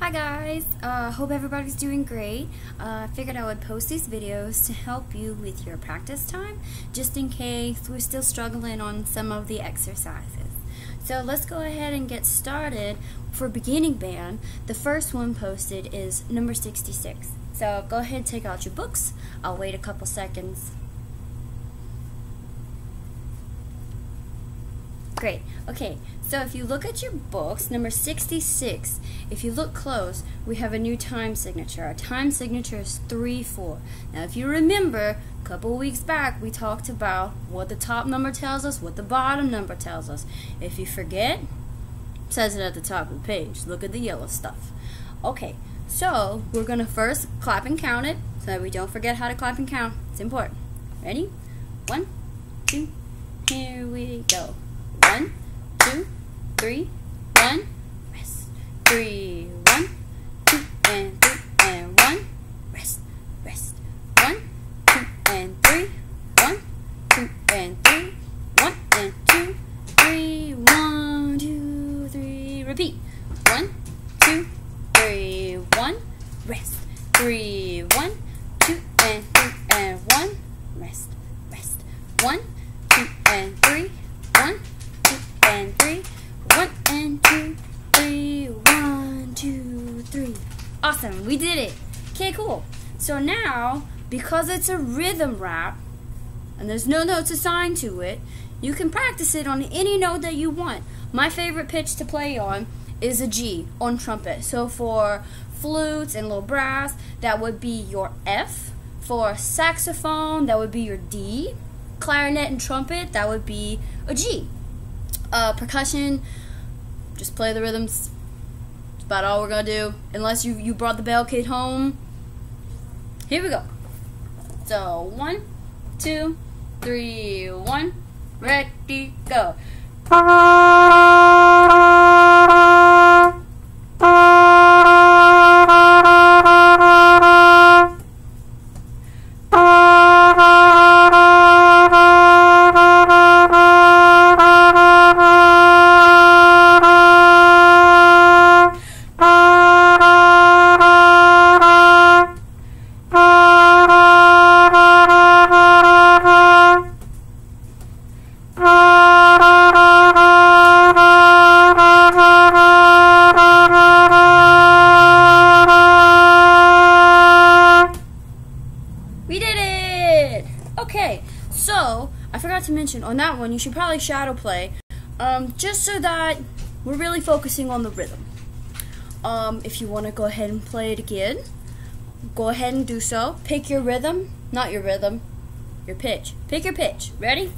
Hi guys, uh, hope everybody's doing great. Uh, I figured I would post these videos to help you with your practice time, just in case we're still struggling on some of the exercises. So let's go ahead and get started. For beginning band, the first one posted is number 66. So go ahead and take out your books. I'll wait a couple seconds. Great. Okay, so if you look at your books, number 66, if you look close, we have a new time signature. Our time signature is 3-4. Now, if you remember, a couple weeks back, we talked about what the top number tells us, what the bottom number tells us. If you forget, says it at the top of the page. Look at the yellow stuff. Okay, so we're going to first clap and count it so that we don't forget how to clap and count. It's important. Ready? One, two, here we go. Three, one, rest. Three, one, two, and three, and one, rest, rest. One, two, and three, one, two, and three, one, and two, three, one, two, three, repeat. One, two, three, one, rest. Three, one, two, and three, and one, rest, rest. One, two, and three, one, and three. One and two, three. One, two, three. Awesome, we did it. Okay, cool. So now, because it's a rhythm rap, and there's no notes assigned to it, you can practice it on any note that you want. My favorite pitch to play on is a G on trumpet. So for flutes and little brass, that would be your F. For saxophone, that would be your D. Clarinet and trumpet, that would be a G. Uh, percussion, just play the rhythms. About all we're gonna do. Unless you you brought the bell kit home. Here we go. So one, two, three, one, ready, go. To mention on that one, you should probably shadow play, um, just so that we're really focusing on the rhythm. Um, if you want to go ahead and play it again, go ahead and do so. Pick your rhythm, not your rhythm, your pitch. Pick your pitch. Ready?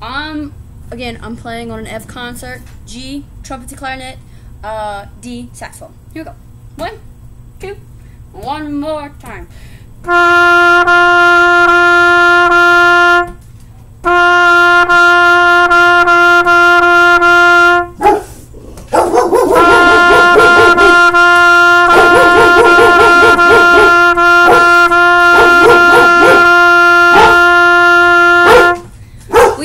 Um, again, I'm playing on an F concert. G, trumpet to clarinet. Uh, D, saxophone. Here we go. One, two, one more time.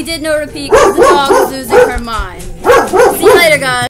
did no repeat because the dog was losing her mind. See you later, guys.